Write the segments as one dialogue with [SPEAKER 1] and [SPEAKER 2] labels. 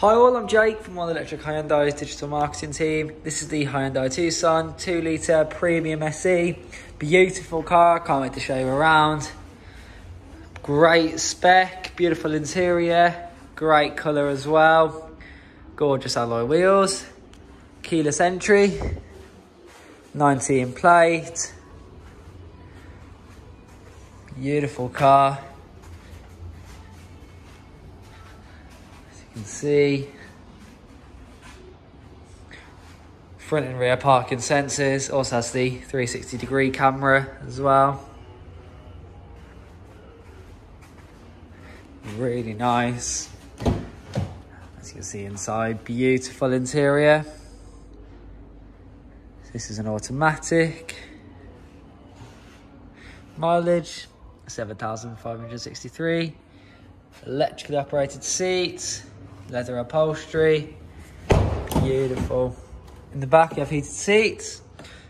[SPEAKER 1] Hi all, I'm Jake from All Electric Hyundai's digital marketing team. This is the Hyundai Tucson 2 litre premium SE. Beautiful car, can't wait to show you around. Great spec, beautiful interior, great colour as well. Gorgeous alloy wheels, keyless entry, 19 plate. Beautiful car. Can see. Front and rear parking sensors. Also has the 360 degree camera as well. Really nice. As you can see inside, beautiful interior. This is an automatic. Mileage, 7,563. Electrically operated seats leather upholstery, beautiful. In the back you have heated seats.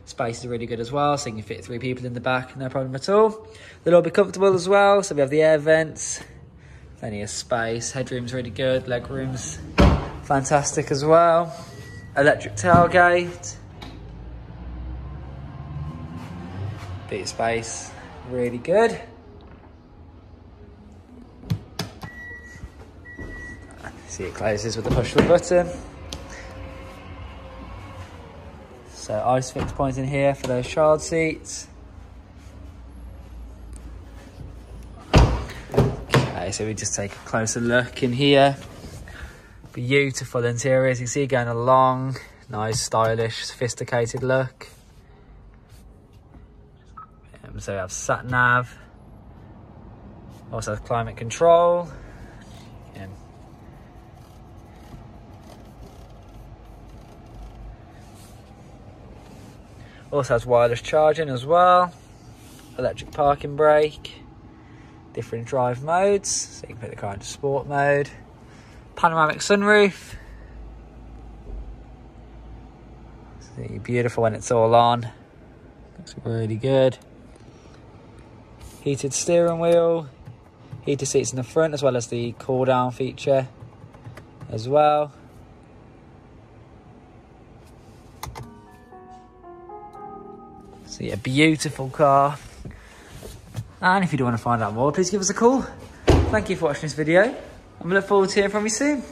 [SPEAKER 1] Space is really good as well, so you can fit three people in the back, no problem at all. They'll all be comfortable as well, so we have the air vents, plenty of space, headroom's really good, leg room's fantastic as well. Electric tailgate. Bit of space, really good. See it closes with the push of a button. So ISOFIX point in here for those child seats. Okay, so we just take a closer look in here. Beautiful interior, as you can see, going along. Nice, stylish, sophisticated look. Um, so we have sat nav. Also climate control. Also has wireless charging as well. Electric parking brake. Different drive modes. So you can put the car into sport mode. Panoramic sunroof. See, beautiful when it's all on. Looks really good. Heated steering wheel. Heated seats in the front as well as the cool down feature as well. So yeah, beautiful car. And if you do want to find out more, please give us a call. Thank you for watching this video. I'm look forward to hearing from you soon.